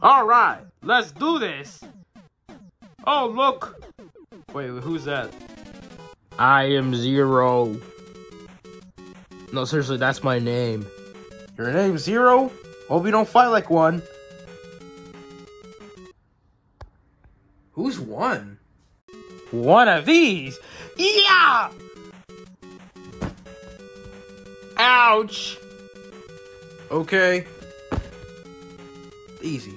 Alright, let's do this. Oh, look. Wait, who's that? I am Zero. No, seriously, that's my name. Your name's Zero? Hope you don't fight like one. Who's one? One of these? Yeah! Ouch! Okay. Easy.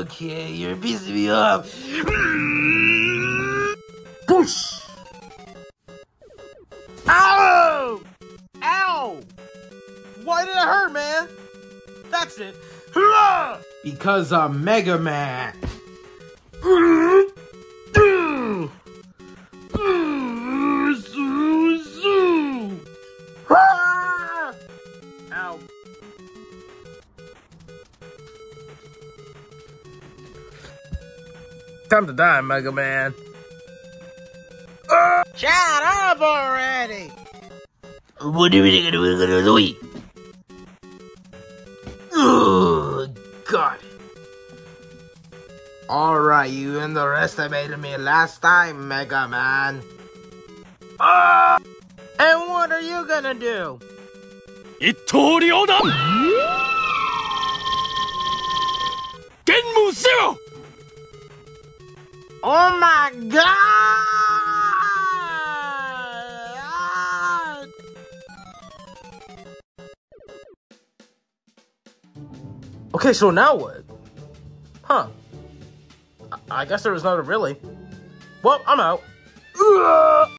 Okay, you're pissing me off. Push! Ow! Ow! Why did it hurt, man? That's it. Because I'm Mega Man. Time to die, Mega Man. Shut up already! What are we gonna do? Oh, God. Alright, you underestimated me last time, Mega Man. Ah! And what are you gonna do? 一刀両断ゲンムせよ Oh my God! Okay, so now what? Huh. I, I guess there was not a really. Well, I'm out. Ugh!